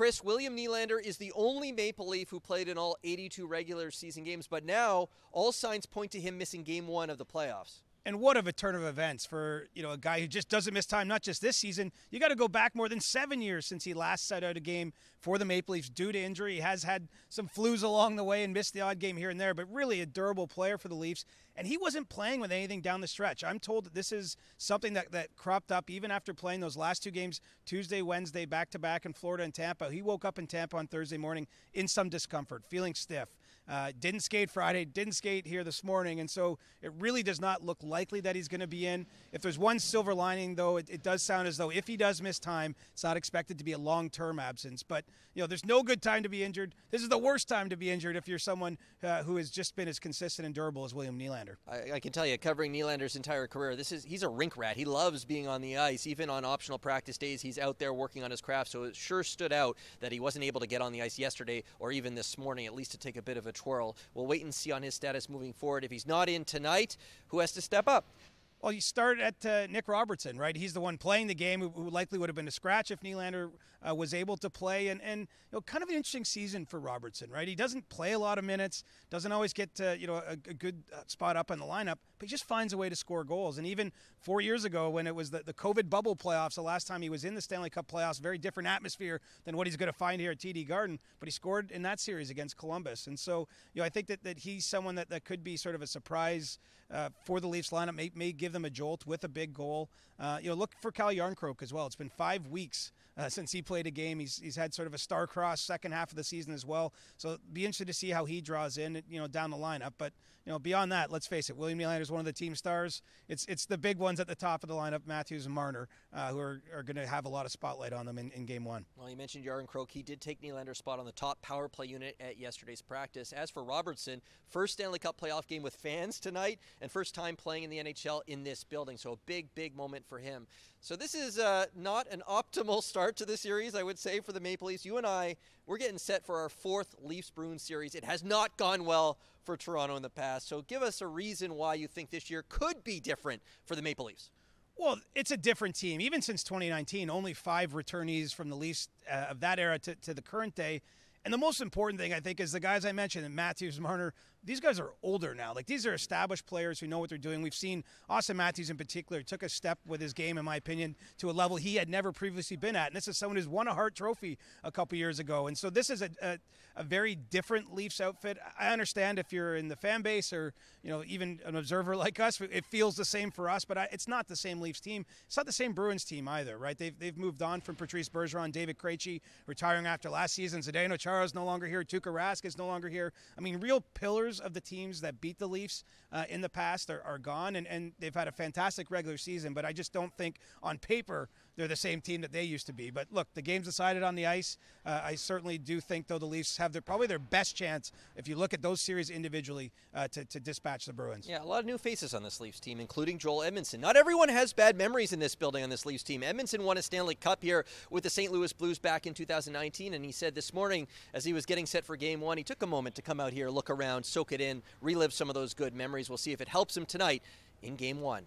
Chris, William Nylander is the only Maple Leaf who played in all 82 regular season games, but now all signs point to him missing game one of the playoffs. And what of a turn of events for you know a guy who just doesn't miss time, not just this season. You got to go back more than seven years since he last set out a game for the Maple Leafs due to injury. He has had some flus along the way and missed the odd game here and there, but really a durable player for the Leafs. And he wasn't playing with anything down the stretch. I'm told that this is something that, that cropped up even after playing those last two games, Tuesday, Wednesday, back to back in Florida and Tampa. He woke up in Tampa on Thursday morning in some discomfort, feeling stiff. Uh, didn't skate Friday, didn't skate here this morning, and so it really does not look likely that he's going to be in. If there's one silver lining, though, it, it, does sound as though if he does miss time, it's not expected to be a long-term absence. But you know, there's no good time to be injured. This is the worst time to be injured if you're someone uh, who has just been as consistent and durable as William Nylander. I, I, can tell you, covering Nylander's entire career, this is he's a rink rat. He loves being on the ice, even on optional practice days. He's out there working on his craft. So it sure stood out that he wasn't able to get on the ice yesterday or even this morning, at least to take a bit of a twirl. We'll wait and see on his status moving forward. If he's not in tonight, who has to step up? Well, you start at uh, Nick Robertson, right? He's the one playing the game who, who likely would have been a scratch if Nylander uh, was able to play. And, and you know, kind of an interesting season for Robertson, right? He doesn't play a lot of minutes, doesn't always get to, you know a, a good uh, spot up in the lineup, but he just finds a way to score goals. And even four years ago, when it was the, the COVID bubble playoffs, the last time he was in the Stanley Cup playoffs, very different atmosphere than what he's going to find here at TD Garden. But he scored in that series against Columbus. And so, you know, I think that, that he's someone that, that could be sort of a surprise uh, for the Leafs lineup, may, may give them a jolt with a big goal. Uh, you know, look for Calle Jarnkrok as well. It's been five weeks uh, since he played a game. He's, he's had sort of a star cross second half of the season as well. So be interested to see how he draws in, you know, down the lineup. But you know, beyond that, let's face it, William Nylander is one of the team stars. It's it's the big ones at the top of the lineup, Matthews and Marner, uh, who are, are going to have a lot of spotlight on them in, in game one. Well, you mentioned Jarnkrok. He did take Nylander's spot on the top power play unit at yesterday's practice. As for Robertson, first Stanley Cup playoff game with fans tonight, and first time playing in the NHL in this building. So a big, big moment for him. So this is uh, not an optimal start to the series, I would say, for the Maple Leafs. You and I, we're getting set for our fourth Leafs Bruins series. It has not gone well for Toronto in the past. So give us a reason why you think this year could be different for the Maple Leafs. Well, it's a different team. Even since 2019, only five returnees from the Leafs uh, of that era to, to the current day. And the most important thing, I think, is the guys I mentioned, Matthews, Marner, these guys are older now. Like these are established players who know what they're doing. We've seen Auston Matthews in particular took a step with his game, in my opinion, to a level he had never previously been at. And this is someone who's won a Hart Trophy a couple years ago. And so this is a, a, a very different Leafs outfit. I understand if you're in the fan base or you know even an observer like us, it feels the same for us. But I, it's not the same Leafs team. It's not the same Bruins team either, right? They've they've moved on from Patrice Bergeron, David Krejci retiring after last season. Zdeno Chara is no longer here. Tuukka Rask is no longer here. I mean, real pillars of the teams that beat the Leafs uh, in the past are, are gone, and, and they've had a fantastic regular season. But I just don't think on paper they're the same team that they used to be. But look, the game's decided on the ice. Uh, I certainly do think, though, the Leafs have their, probably their best chance if you look at those series individually uh, to, to dispatch the Bruins. Yeah, a lot of new faces on this Leafs team, including Joel Edmundson. Not everyone has bad memories in this building on this Leafs team. Edmundson won a Stanley Cup here with the St. Louis Blues back in 2019, and he said this morning as he was getting set for game one, he took a moment to come out here, look around, soak it in, relive some of those good memories. We'll see if it helps him tonight in game one.